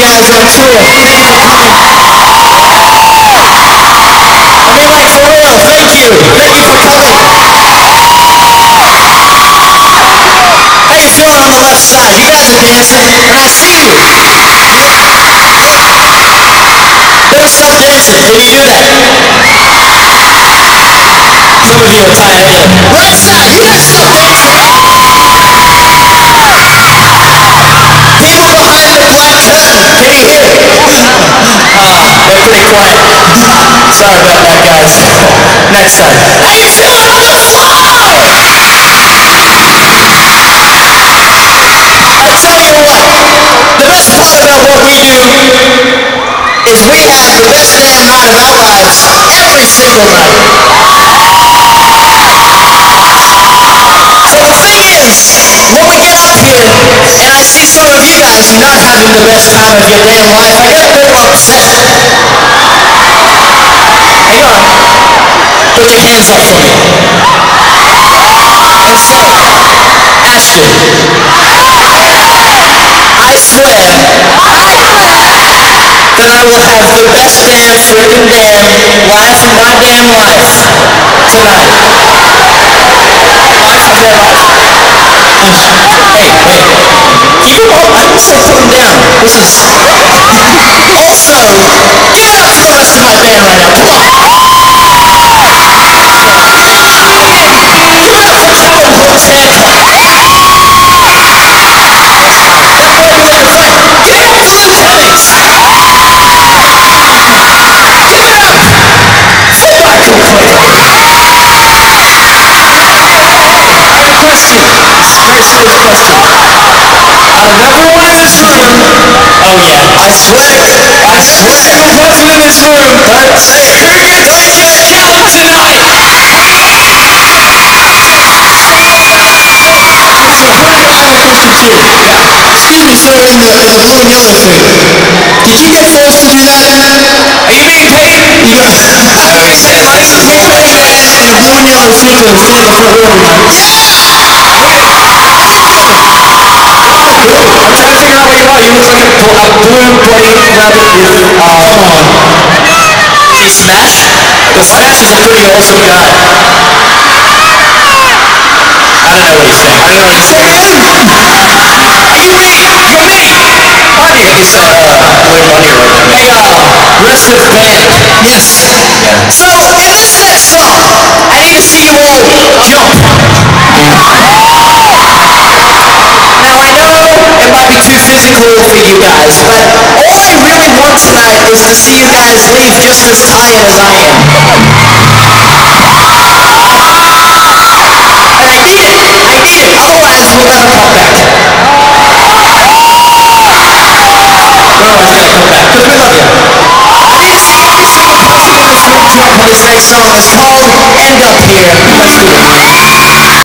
you guys on tour. Thank you for real, thank you. Thank you for coming. How you feeling on the left side? You guys are dancing, and I see you. Better start dancing. Can you do that? Some of you are tired in. Here and I see some of you guys not having the best time of your damn life, I get a little upset. Hang on. Put your hands up for me. And say, Ashton, I swear that I will have the best damn freaking damn life of my damn life tonight. Of their life. Hey, hey, them up. I didn't say put them down. This is Out of everyone in this room, Oh yeah. I swear, I swear, Single person in this room. say who gets DJ Khaled tonight? So hold on, I question too. Excuse me, sir, in the, in the blue and yellow suit. Did you get forced to do that? Are you being paid? You got, I thought you said money you support. got a man in a blue and yellow suit to stand in the front row. I'm trying to figure out what you are. You look like a, bl- a blue bloody rabbit with, uh, come on. Did you smash? The Smash is a pretty awesome guy. I don't know what he's saying. I don't know what he's Say saying. again? You me? You're me? Party is, uh, way funnier right now. Hey, uh, rest of band. Yes. So in this next song, be for you guys, but all I really want tonight is to see you guys leave just as tired as I am. And I need it. I need it. Otherwise, we'll never come back. We're always gonna come back, because we love you. To in this room jump on this next song. It's called End Up Here. Let's do it.